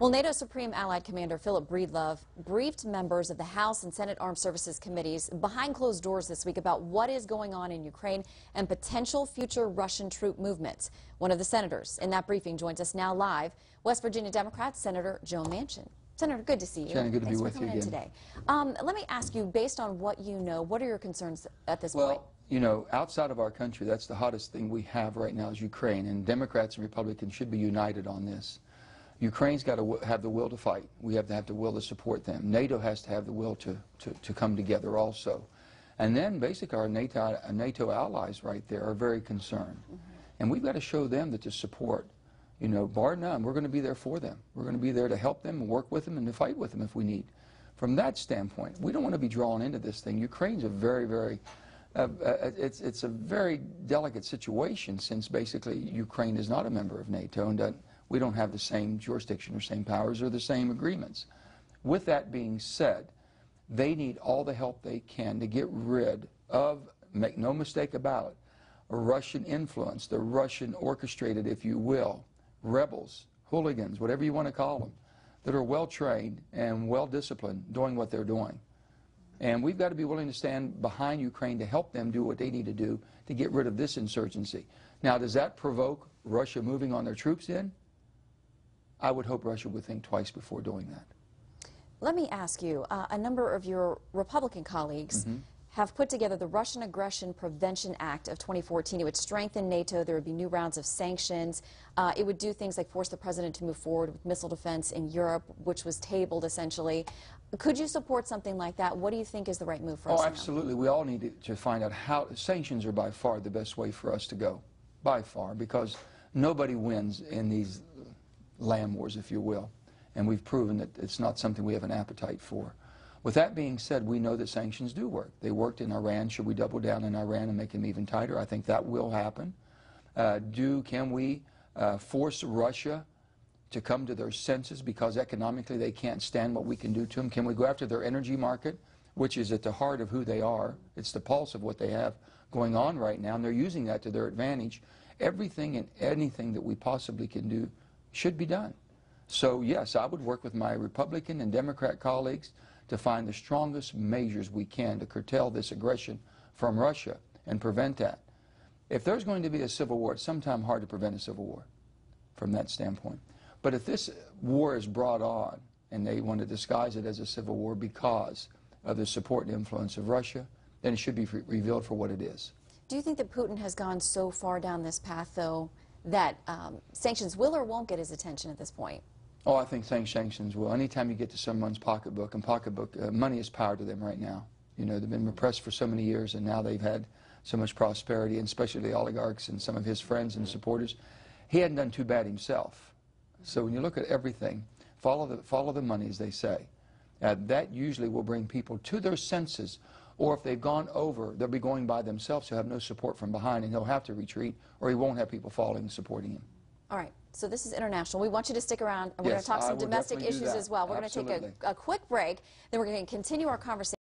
Well, NATO Supreme Allied Commander Philip Breedlove briefed members of the House and Senate Armed Services Committees behind closed doors this week about what is going on in Ukraine and potential future Russian troop movements. One of the senators in that briefing joins us now live, West Virginia Democrat Senator Joe Manchin. Senator, good to see you. Shannon, good to Thanks be with for you again. today. Um, let me ask you, based on what you know, what are your concerns at this point? Well, you know, outside of our country, that's the hottest thing we have right now is Ukraine, and Democrats and Republicans should be united on this. Ukraine's got to have the will to fight. We have to have the will to support them. NATO has to have the will to, to, to come together also. And then basically our NATO, NATO allies right there are very concerned. And we've got to show them that the support, you know, bar none, we're going to be there for them. We're going to be there to help them and work with them and to fight with them if we need. From that standpoint, we don't want to be drawn into this thing. Ukraine's a very, very, uh, uh, it's, it's a very delicate situation since basically Ukraine is not a member of NATO and doesn't, we don't have the same jurisdiction or same powers or the same agreements. With that being said, they need all the help they can to get rid of, make no mistake about it, Russian influence, the Russian orchestrated, if you will, rebels, hooligans, whatever you want to call them, that are well trained and well disciplined doing what they're doing. And we've got to be willing to stand behind Ukraine to help them do what they need to do to get rid of this insurgency. Now, does that provoke Russia moving on their troops in? I would hope Russia would think twice before doing that. Let me ask you, uh, a number of your Republican colleagues Mm-hmm. have put together the Russian Aggression Prevention Act of 2014. It would strengthen NATO. There would be new rounds of sanctions. Uh, it would do things like force the president to move forward with missile defense in Europe, which was tabled essentially. Could you support something like that? What do you think is the right move for us Oh, now? absolutely. We all need to, to find out how sanctions are by far the best way for us to go, by far, because nobody wins in these land wars, if you will. And we've proven that it's not something we have an appetite for. With that being said, we know that sanctions do work. They worked in Iran. Should we double down in Iran and make them even tighter? I think that will happen. Uh, do can we uh, force Russia to come to their senses because economically they can't stand what we can do to them? Can we go after their energy market, which is at the heart of who they are? It's the pulse of what they have going on right now, and they're using that to their advantage. Everything and anything that we possibly can do should be done. So, yes, I would work with my Republican and Democrat colleagues to find the strongest measures we can to curtail this aggression from Russia and prevent that. If there's going to be a civil war, it's sometimes hard to prevent a civil war from that standpoint. But if this war is brought on and they want to disguise it as a civil war because of the support and influence of Russia, then it should be revealed for what it is. Do you think that Putin has gone so far down this path, though, that um, sanctions will or won't get his attention at this point? Oh, I think sanctions will. Anytime you get to someone's pocketbook, and pocketbook, uh, money is power to them right now. You know, they've been repressed for so many years, and now they've had so much prosperity, and especially the oligarchs and some of his friends and supporters. He hadn't done too bad himself. So when you look at everything, follow the, follow the money, as they say. Uh, that usually will bring people to their senses, or if they've gone over, they'll be going by themselves, he'll have no support from behind, and he'll have to retreat, or he won't have people following and supporting him. All right, so this is international. We want you to stick around. and We're going to talk some domestic issues as well. We're going to take a, a quick break, then we're going to continue our conversation.